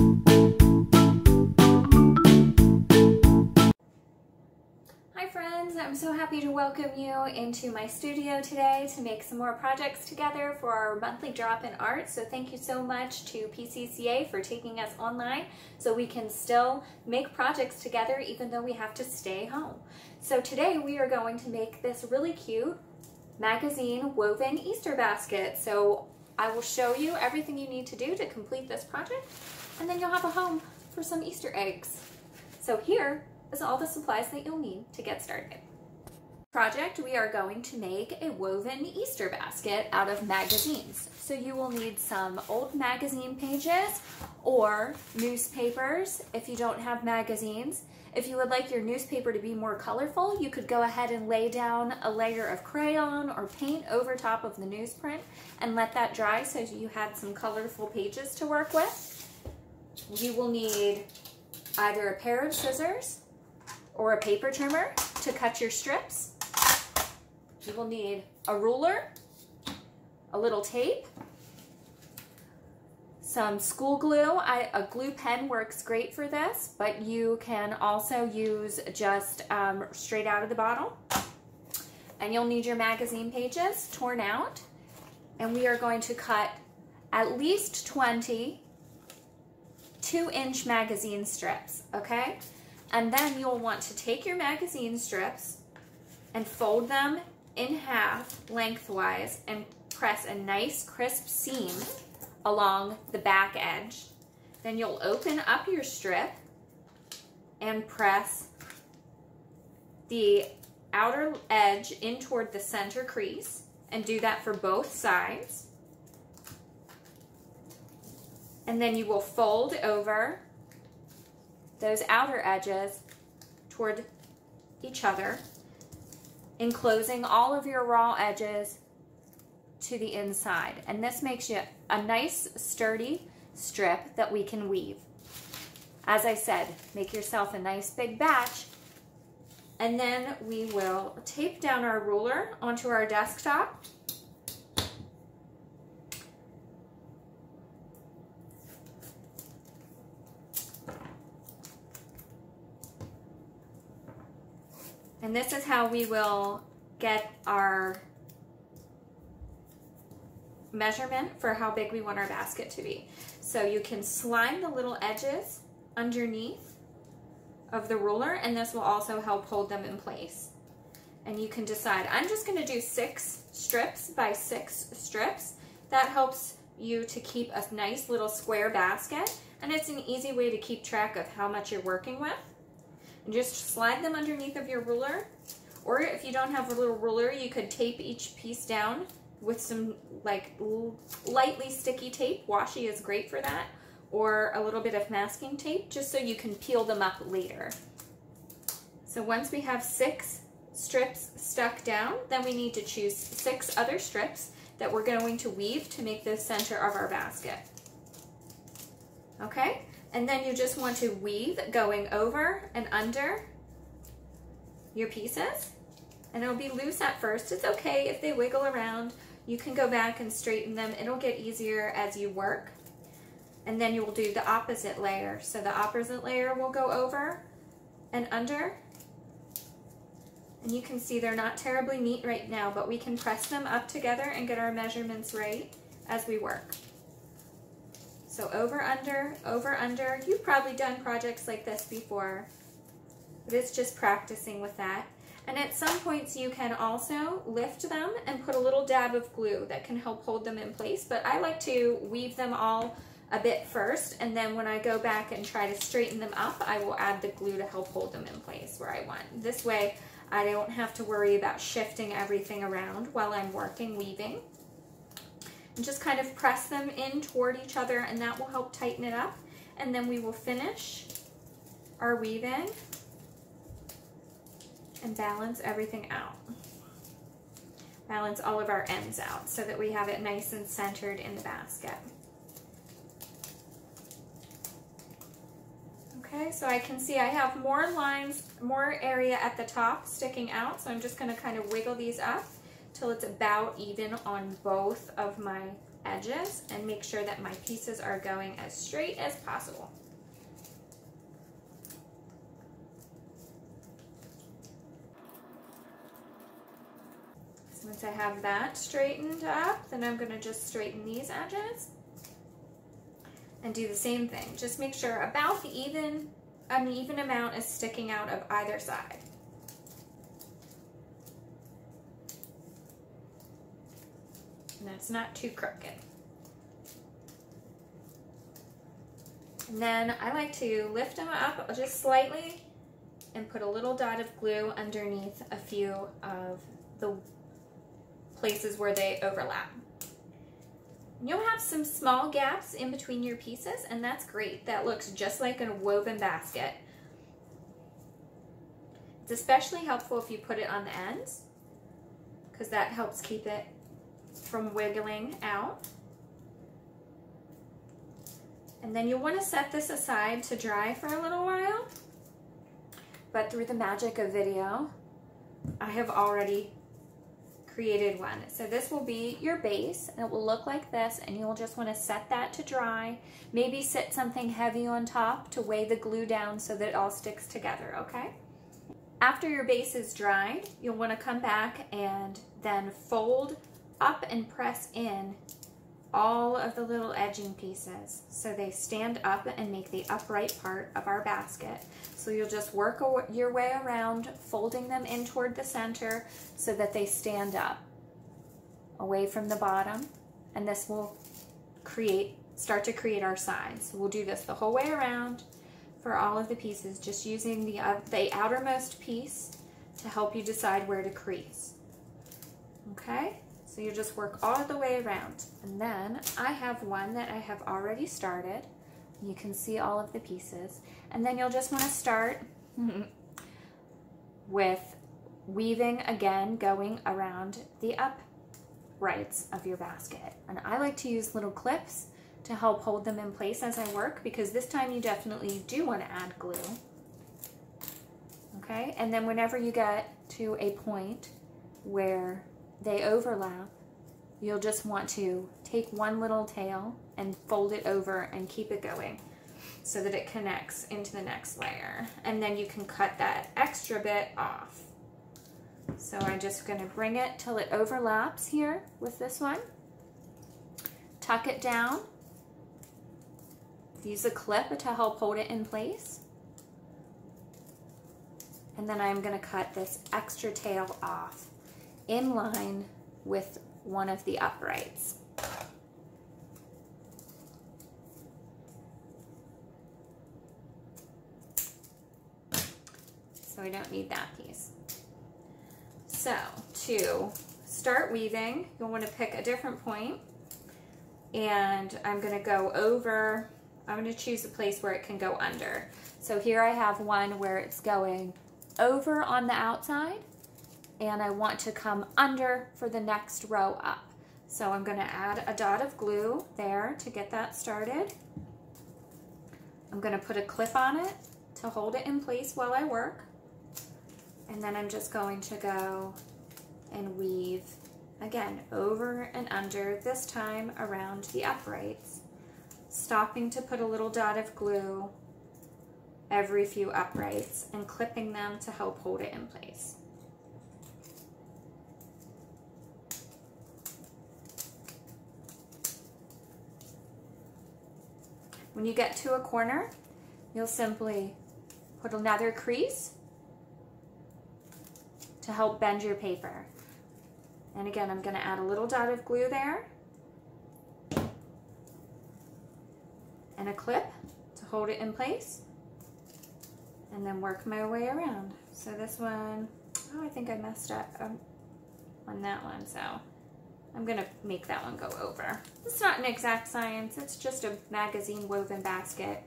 Hi friends, I'm so happy to welcome you into my studio today to make some more projects together for our monthly drop in art. So thank you so much to PCCA for taking us online so we can still make projects together even though we have to stay home. So today we are going to make this really cute magazine woven Easter basket. So I will show you everything you need to do to complete this project and then you'll have a home for some Easter eggs. So here is all the supplies that you'll need to get started. Project, we are going to make a woven Easter basket out of magazines. So you will need some old magazine pages or newspapers if you don't have magazines. If you would like your newspaper to be more colorful, you could go ahead and lay down a layer of crayon or paint over top of the newsprint and let that dry so you had some colorful pages to work with. You will need either a pair of scissors or a paper trimmer to cut your strips. You will need a ruler, a little tape, some school glue. I, a glue pen works great for this, but you can also use just um, straight out of the bottle. And you'll need your magazine pages torn out. And we are going to cut at least 20 two inch magazine strips, okay? And then you'll want to take your magazine strips and fold them in half lengthwise and press a nice crisp seam along the back edge. Then you'll open up your strip and press the outer edge in toward the center crease and do that for both sides. And then you will fold over those outer edges toward each other, enclosing all of your raw edges to the inside. And this makes you a nice sturdy strip that we can weave. As I said, make yourself a nice big batch and then we will tape down our ruler onto our desktop And this is how we will get our measurement for how big we want our basket to be. So you can slime the little edges underneath of the ruler and this will also help hold them in place. And you can decide, I'm just gonna do six strips by six strips. That helps you to keep a nice little square basket and it's an easy way to keep track of how much you're working with and just slide them underneath of your ruler. Or if you don't have a little ruler, you could tape each piece down with some like lightly sticky tape. Washi is great for that. Or a little bit of masking tape just so you can peel them up later. So once we have six strips stuck down, then we need to choose six other strips that we're going to weave to make the center of our basket. Okay, and then you just want to weave going over and under your pieces. And it'll be loose at first. It's okay if they wiggle around. You can go back and straighten them. It'll get easier as you work. And then you will do the opposite layer. So the opposite layer will go over and under. And you can see they're not terribly neat right now, but we can press them up together and get our measurements right as we work. So over, under, over, under. You've probably done projects like this before, but it's just practicing with that. And at some points you can also lift them and put a little dab of glue that can help hold them in place. But I like to weave them all a bit first and then when I go back and try to straighten them up, I will add the glue to help hold them in place where I want. This way I don't have to worry about shifting everything around while I'm working weaving and just kind of press them in toward each other and that will help tighten it up. And then we will finish our weaving and balance everything out. Balance all of our ends out so that we have it nice and centered in the basket. Okay, so I can see I have more lines, more area at the top sticking out, so I'm just gonna kind of wiggle these up till it's about even on both of my edges and make sure that my pieces are going as straight as possible. Once I have that straightened up, then I'm gonna just straighten these edges and do the same thing. Just make sure about the even, an even amount is sticking out of either side. And it's not too crooked. And then I like to lift them up just slightly and put a little dot of glue underneath a few of the places where they overlap. You'll have some small gaps in between your pieces and that's great. That looks just like a woven basket. It's especially helpful if you put it on the ends because that helps keep it from wiggling out. And then you'll want to set this aside to dry for a little while. But through the magic of video, I have already created one. So this will be your base and it will look like this and you'll just want to set that to dry. Maybe sit something heavy on top to weigh the glue down so that it all sticks together, okay? After your base is dried, you'll want to come back and then fold up and press in all of the little edging pieces so they stand up and make the upright part of our basket. So you'll just work your way around folding them in toward the center so that they stand up away from the bottom and this will create start to create our sides. We'll do this the whole way around for all of the pieces just using the, uh, the outermost piece to help you decide where to crease. Okay? You just work all the way around. And then I have one that I have already started. You can see all of the pieces. And then you'll just want to start with weaving again, going around the uprights of your basket. And I like to use little clips to help hold them in place as I work because this time you definitely do want to add glue. Okay, and then whenever you get to a point where they overlap, you'll just want to take one little tail and fold it over and keep it going so that it connects into the next layer. And then you can cut that extra bit off. So I'm just gonna bring it till it overlaps here with this one. Tuck it down. Use a clip to help hold it in place. And then I'm gonna cut this extra tail off in line with one of the uprights. So we don't need that piece. So to start weaving, you'll want to pick a different point and I'm going to go over, I'm going to choose a place where it can go under. So here I have one where it's going over on the outside and I want to come under for the next row up. So I'm gonna add a dot of glue there to get that started. I'm gonna put a clip on it to hold it in place while I work. And then I'm just going to go and weave again over and under, this time around the uprights, stopping to put a little dot of glue every few uprights and clipping them to help hold it in place. When you get to a corner, you'll simply put another crease to help bend your paper. And again, I'm gonna add a little dot of glue there and a clip to hold it in place and then work my way around. So this one, oh, I think I messed up um, on that one. So I'm gonna make that one go over. It's not an exact science, it's just a magazine woven basket.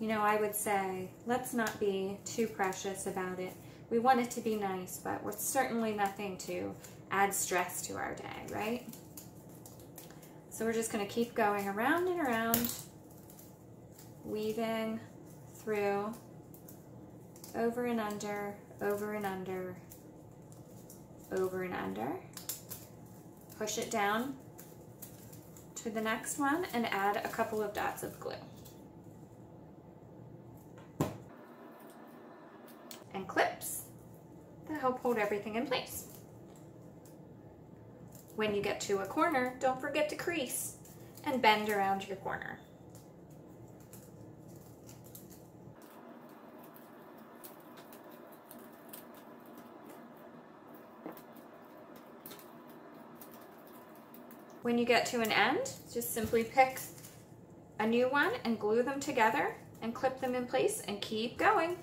You know, I would say, let's not be too precious about it. We want it to be nice, but we're certainly nothing to add stress to our day, right? So we're just gonna keep going around and around, weaving through, over and under, over and under, over and under push it down to the next one and add a couple of dots of glue. And clips that help hold everything in place. When you get to a corner, don't forget to crease and bend around your corner. When you get to an end, just simply pick a new one and glue them together and clip them in place and keep going.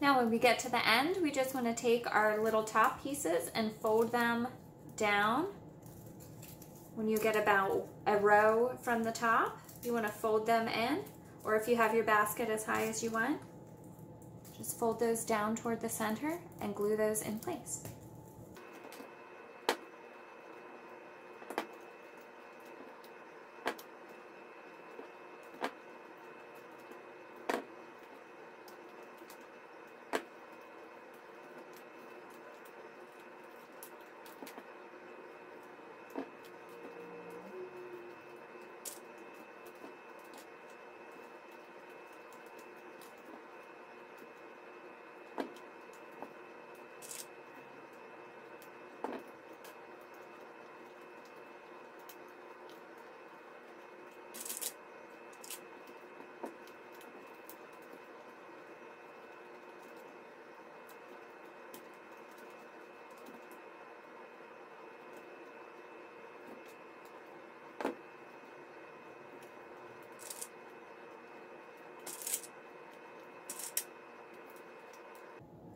Now when we get to the end, we just want to take our little top pieces and fold them down. When you get about a row from the top, you want to fold them in, or if you have your basket as high as you want, just fold those down toward the center and glue those in place.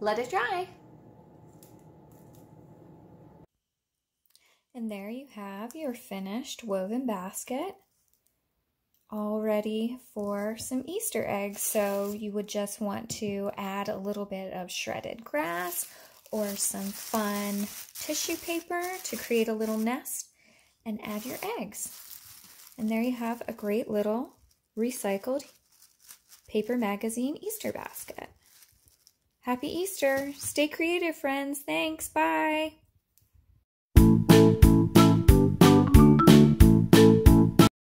Let it dry. And there you have your finished woven basket all ready for some Easter eggs. So you would just want to add a little bit of shredded grass or some fun tissue paper to create a little nest and add your eggs. And there you have a great little recycled paper magazine Easter basket. Happy Easter. Stay creative, friends. Thanks. Bye.